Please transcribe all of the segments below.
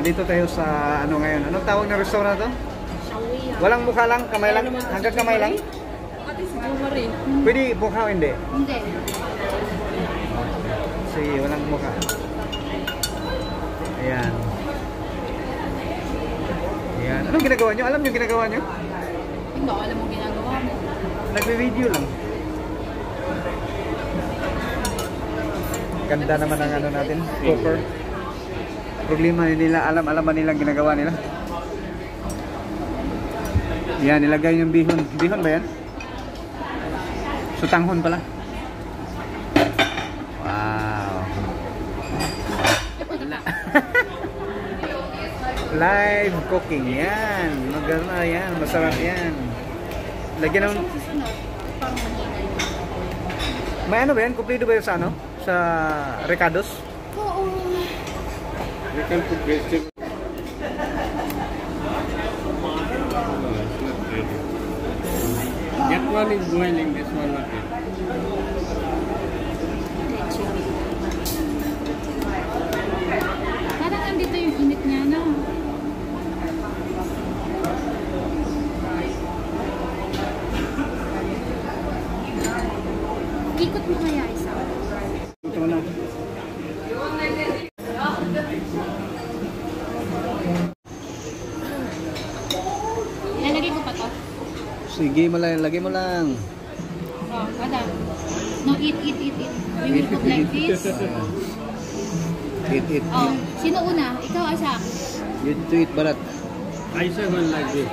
nandito tayo sa ano ngayon. Anong tawag na restaurant to? Shawiya. Walang mukha lang, kamay lang, hanggang kamay lang. Ate si Juma rin. Pwede mukha o hindi? Hindi. Sige, walang mukha. Ayan. Ayan. Anong ginagawa nyo? Alam nyo ginagawa nyo? Hindi ko alam mo ginagawa mo. Nagbe-video lang. Ganda naman ang ano natin, cooker. Problema nila, alam, alam ba nilang ginagawa nila? Yan, nilagay yung bihon. Bihon ba yan? Sutanghon pala. Wow. Live cooking yan. Maganda yan. Masarap yan. Lagyan ng... May ano ba yan? Kumplido ba yun sa ano? Sa Ricardo's? You can put vegetable. No, it's not ready. That one is boiling, this one not andito yung init niya, no? Ikot mo kaya isa. Ito na. Ilalagay ko pa to. Sige mo lang, lagay mo lang. Oh, kada. No, eat, eat, eat, eat. We will cook like this. Eat, eat, Oh, eat. sino una? Ikaw, Asa? You to eat barat. I say one like this.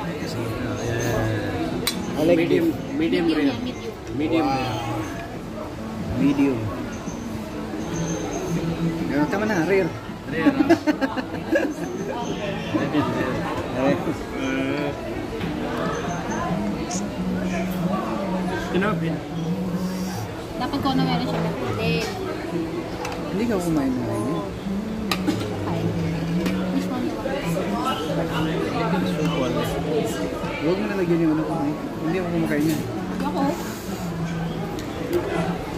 I like medium, medium. medium Medium rare. yan, medium. Medium rare. Medium. Ganun tama na, rare. Rare. ah. that is rare. Eh, Uh, eh? Dapat ko na meron siya kapatid. Hindi ka kumain na want? Huwag mo nalagyan yung ano ko. eh. Hindi ako kumakain yan. Ako.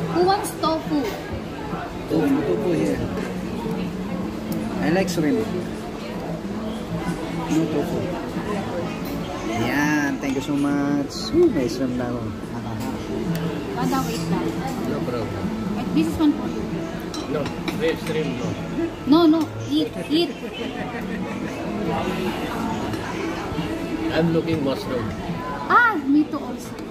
Who wants tofu? Tofu, tofu here. I like shrimp. No tofu. Ayan, thank you so much. Woo, may shrimp na ako. Kada wait lang. No problem. Wait, This is one for you. No, red shrimp no. No, no. Eat, eat. I'm looking mushroom. Ah, me too also.